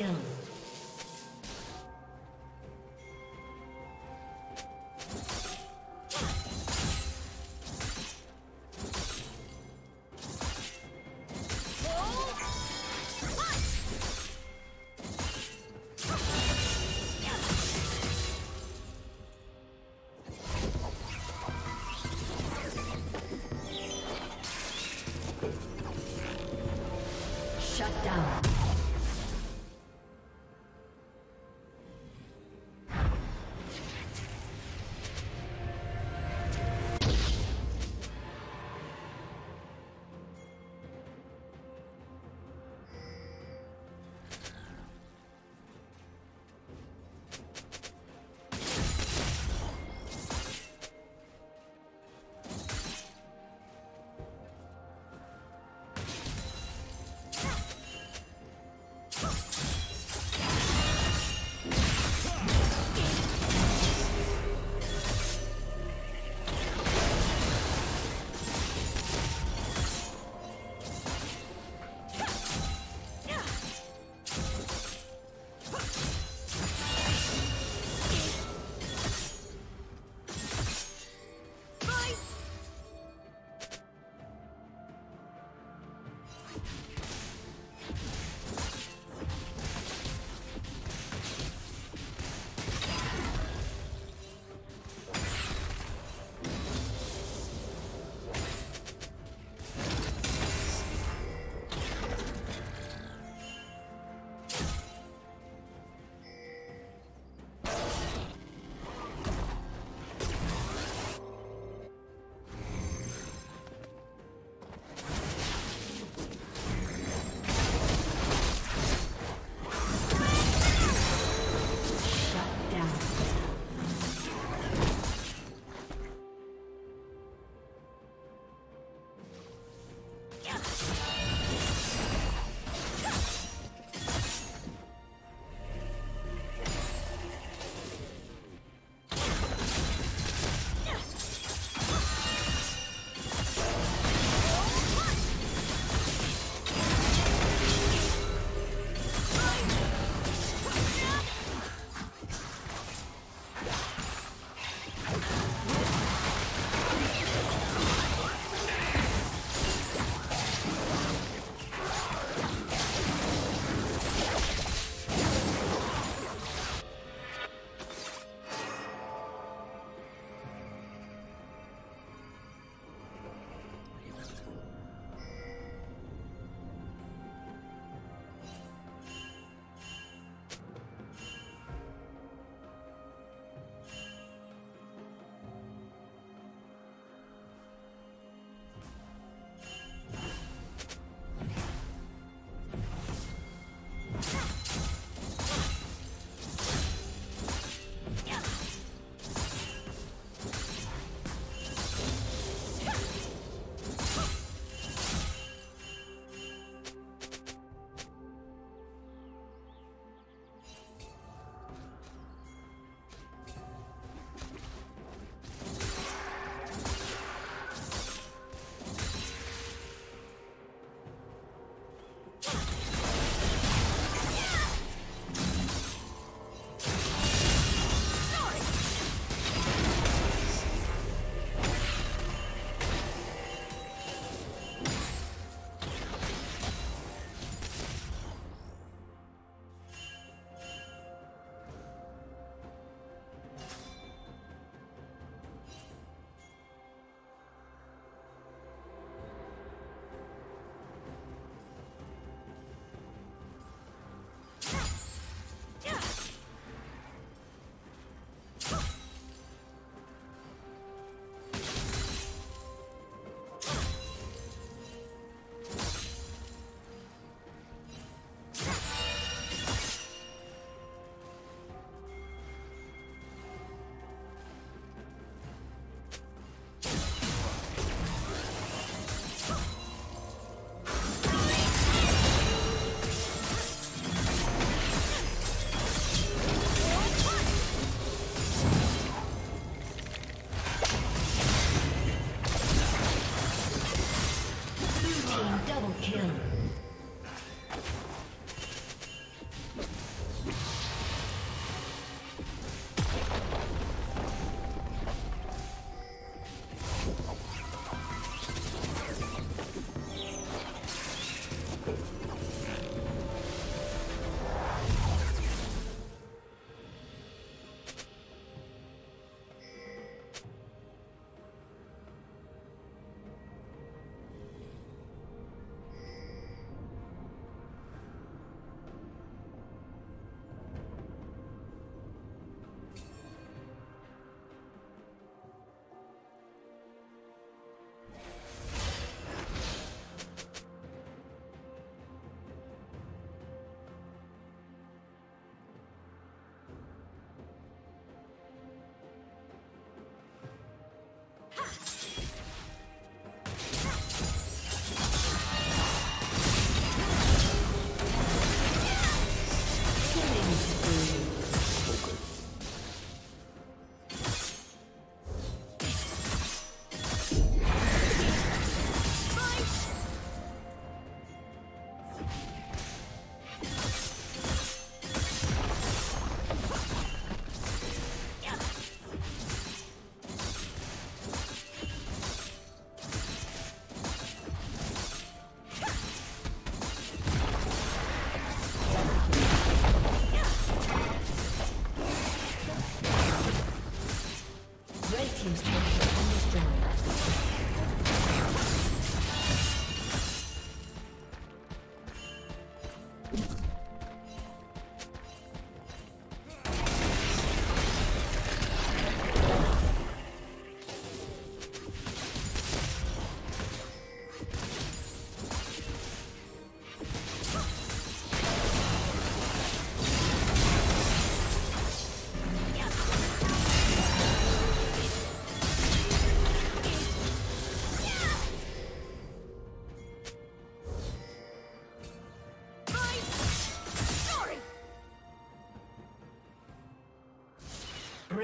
kill.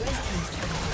Red team's turret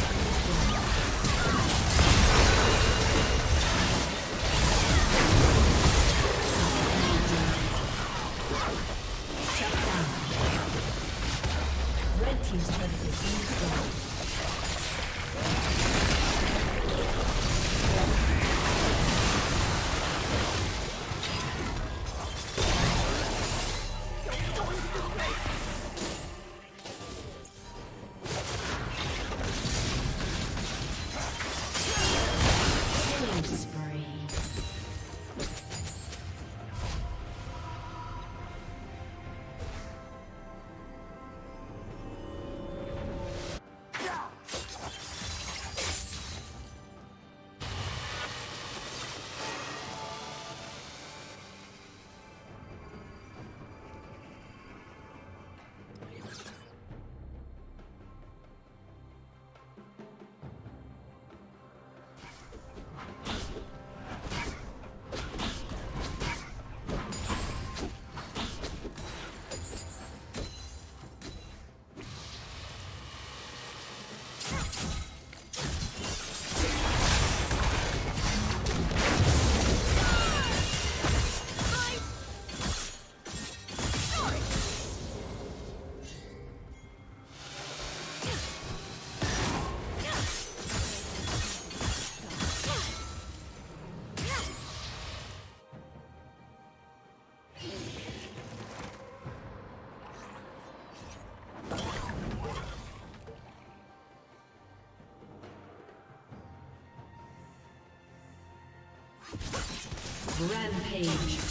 Rampage.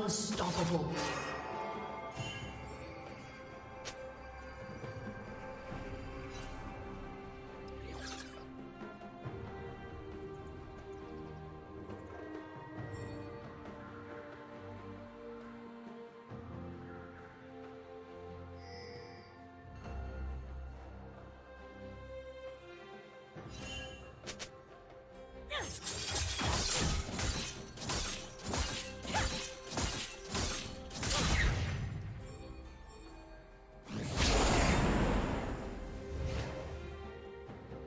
Unstoppable.